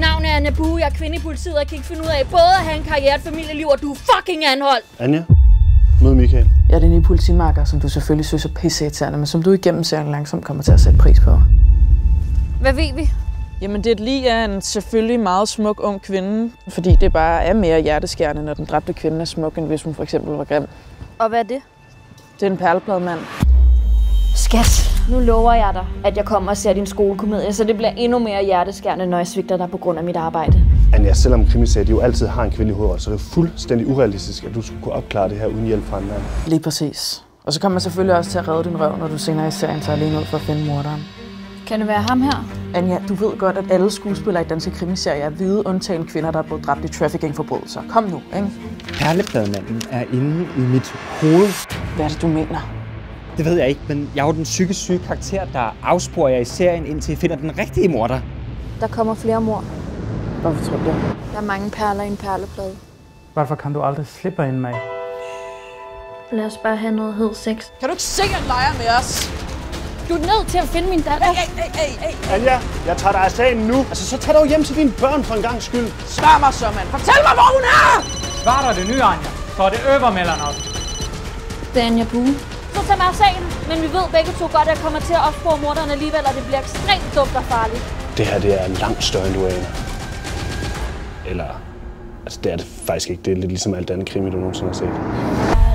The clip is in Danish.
navn er Anna Bue, jeg er kvinde i politiet, og jeg kan ikke finde ud af både at have en karriere, et familieliv, og du er fucking anholdt. Anja, mød Michael. Jeg er den nye politimarker, som du selvfølgelig synes er pisseirriterende, men som du igennem serien langsomt kommer til at sætte pris på. Hvad ved vi? Jamen, det er lige af en selvfølgelig meget smuk ung kvinde, fordi det bare er mere hjerteskærende, når den dræbte kvinde er smuk, end hvis hun for eksempel var grim. Og hvad er det? Det er en perlepladmand. Skat, nu lover jeg dig, at jeg kommer og ser din skolekomedie, så det bliver endnu mere hjerteskærende, når jeg svigter dig på grund af mit arbejde. Anja, selvom krimiserier jo altid har en kvindelig hovedrolle, så er det fuldstændig urealistisk, at du skulle kunne opklare det her uden hjælp fra en mand. Lige præcis. Og så kommer man selvfølgelig også til at redde din røv, når du senere i serien tager alene ud for at finde morderen. Kan det være ham her? Anja, du ved godt, at alle skuespillere i danske krimiserier er hvide, undtagen kvinder, der er blevet dræbt i trafficking-forbrydelser. Kom nu, ikke? Perleplademanden er inde i mit hoved. Hvad er det, du mener? Det ved jeg ikke, men jeg er jo den psykisk syge karakter, der afsporer jer i serien, indtil I finder den rigtige morder. Der kommer flere mor. Hvorfor tror du det? Der er mange perler i en perleplade. Varför kan du aldrig slippe ind mig? Lad os bare have noget hed sex. Kan du ikke sikkert lege med os? Du er nødt til at finde min datter. Hey, hey, hey, hey. Anja, jeg tager dig af sagen nu. Altså, så tag dog hjem til dine børn for en gang skyld. Svar mig så, mand. Fortæl mig, hvor hun er! Svarar du nu Anja, så er det över mellan oss. Det er Anja Bue som er sagen, men vi ved begge to godt, at jeg kommer til at opspore morderen alligevel, og det bliver ekstremt dumt og farligt. Det her, det er langt større, end du aner. Eller, altså, det er det faktisk ikke. Det er lidt ligesom alt andet krimi, du nogensinde har set.